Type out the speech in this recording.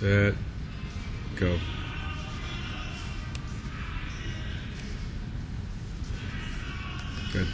Set. Go. Good.